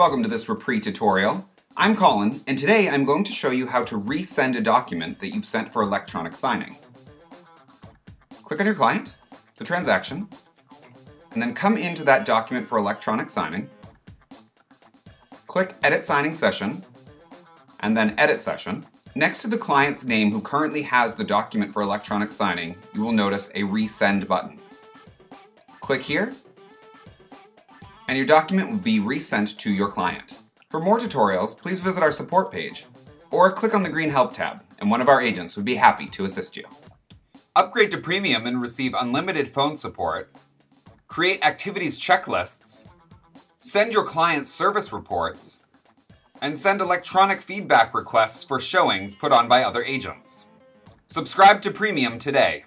Welcome to this Repree tutorial. I'm Colin, and today I'm going to show you how to resend a document that you've sent for electronic signing. Click on your client, the transaction, and then come into that document for electronic signing. Click Edit Signing Session, and then Edit Session. Next to the client's name who currently has the document for electronic signing, you will notice a Resend button. Click here, and your document will be resent to your client. For more tutorials, please visit our support page, or click on the green Help tab, and one of our agents would be happy to assist you. Upgrade to Premium and receive unlimited phone support, create activities checklists, send your clients service reports, and send electronic feedback requests for showings put on by other agents. Subscribe to Premium today.